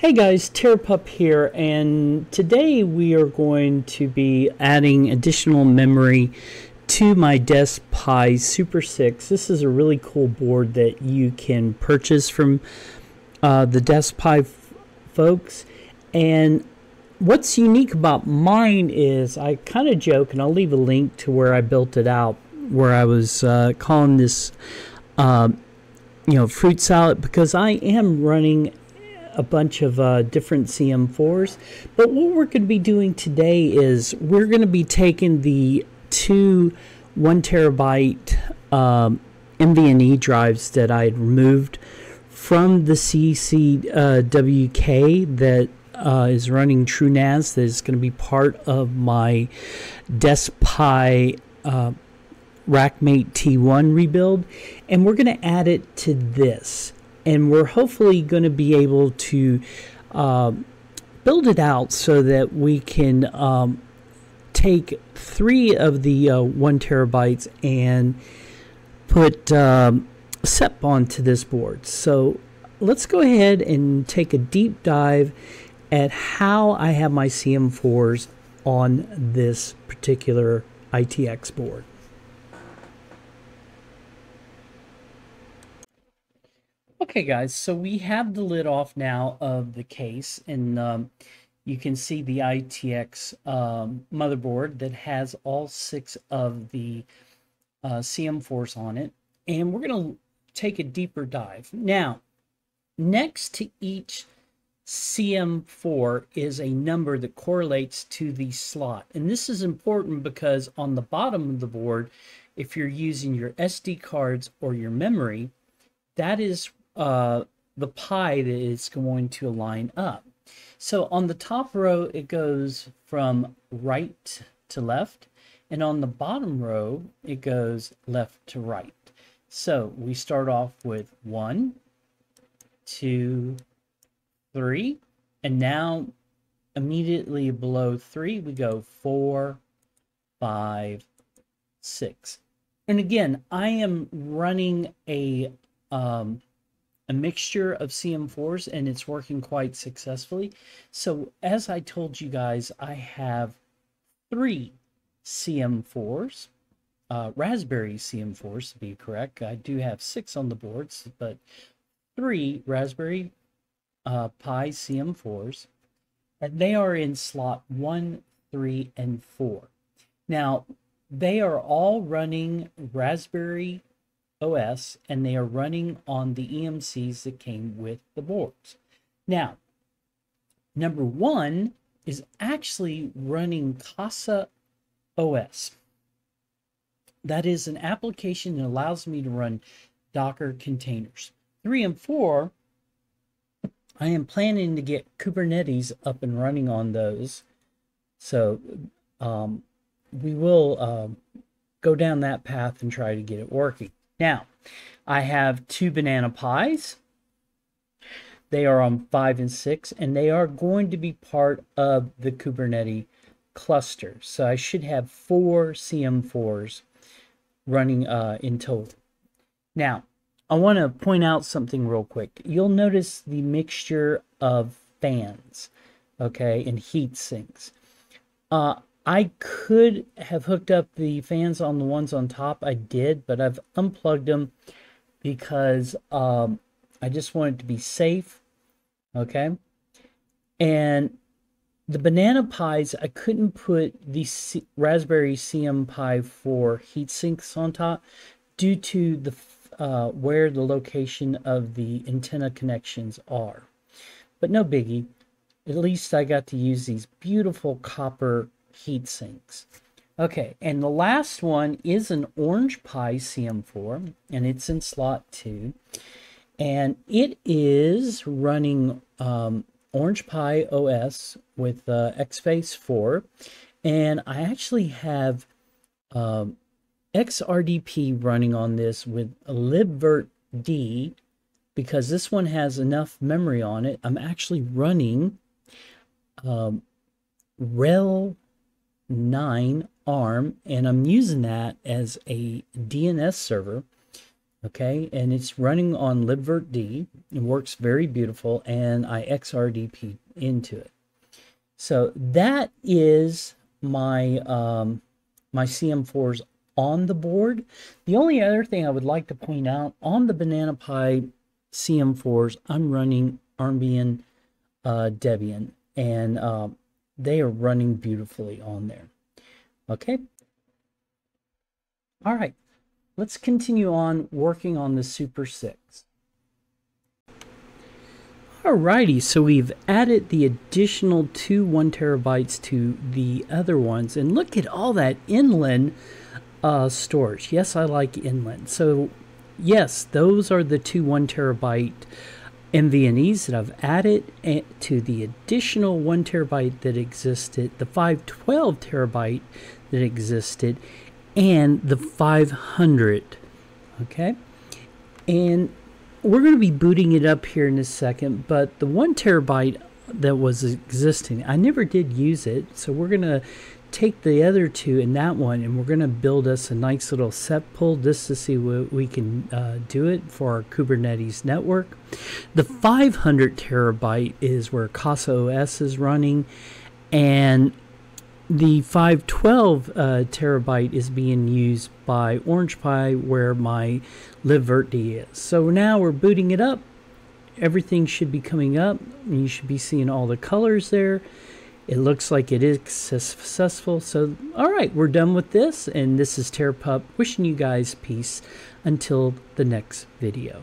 Hey guys, TerrorPUP here, and today we are going to be adding additional memory to my DeskPi Super 6. This is a really cool board that you can purchase from uh, the DeskPi folks, and what's unique about mine is I kind of joke, and I'll leave a link to where I built it out, where I was uh, calling this, uh, you know, fruit salad because I am running a bunch of uh, different CM4s. But what we're going to be doing today is we're going to be taking the two one terabyte um, NVMe drives that I had removed from the CCWK uh, that uh, is running TrueNAS that is going to be part of my DeskPi uh, RackMate T1 rebuild, and we're going to add it to this and we're hopefully going to be able to uh, build it out so that we can um, take three of the uh, one terabytes and put um, Ceph onto this board. So let's go ahead and take a deep dive at how I have my CM4s on this particular ITX board. Okay, guys, so we have the lid off now of the case, and um, you can see the ITX um, motherboard that has all six of the uh, CM4s on it. And we're going to take a deeper dive. Now, next to each CM4 is a number that correlates to the slot. And this is important because on the bottom of the board, if you're using your SD cards or your memory, that is uh, the pi that is going to line up. So on the top row, it goes from right to left, and on the bottom row, it goes left to right. So we start off with one, two, three, and now immediately below three, we go four, five, six. And again, I am running a um, a mixture of CM4s and it's working quite successfully. So as I told you guys, I have three CM4s, uh, Raspberry CM4s to be correct. I do have six on the boards, but three Raspberry uh, Pi CM4s. And they are in slot one, three, and four. Now, they are all running Raspberry OS and they are running on the eMMCs that came with the boards. Now, number one is actually running Casa OS. That is an application that allows me to run Docker containers. Three and four, I am planning to get Kubernetes up and running on those. So um, we will uh, go down that path and try to get it working. Now, I have two Banana Pis. They are on five and six, and they are going to be part of the Kubernetes cluster. So I should have four CM4s running uh, in total. Now, I want to point out something real quick. You'll notice the mixture of fans, okay, and heat sinks. Uh, I could have hooked up the fans on the ones on top. I did, but I've unplugged them because um, I just wanted to be safe. Okay. And the Banana Pis, I couldn't put the C- Raspberry CM Pi 4 heat sinks on top due to the uh, where the location of the antenna connections are. But no biggie. At least I got to use these beautiful copper heat sinks. Okay, and the last one is an Orange Pi CM4, and it's in slot 2. And it is running um, Orange Pi OS with uh, Xfce 4. And I actually have um, XRDP running on this with libvirt D because this one has enough memory on it. I'm actually running um, RHEL 9 ARM, and I'm using that as a DNS server. Okay, and it's running on libvirtd. It works very beautiful, and I XRDP into it. So that is my um, my CM4s on the board. The only other thing I would like to point out on the Banana Pi CM4s, I'm running Armbian uh, Debian, and uh, they are running beautifully on there. Okay. All right. Let's continue on working on the Super 6. Alrighty, so we've added the additional two one terabytes to the other ones, and look at all that inland uh, storage. Yes, I like inland. So, yes, those are the two one terabyte NVMe's that I've added eh, to the additional one terabyte that existed, the 512 terabyte that existed, and the 500. Okay, and we're going to be booting it up here in a second, but the one terabyte that was existing, I never did use it, so we're going to take the other two in that one and we're going to build us a nice little Ceph pool just to see what we can uh, do it for our Kubernetes network. The 500 terabyte is where Casa OS is running and the 512 uh, terabyte is being used by Orange Pi where my libvirtd is. So now we're booting it up. Everything should be coming up. And you should be seeing all the colors there. It looks like it is successful. So, all right, we're done with this. And this is TerrorPUP wishing you guys peace until the next video.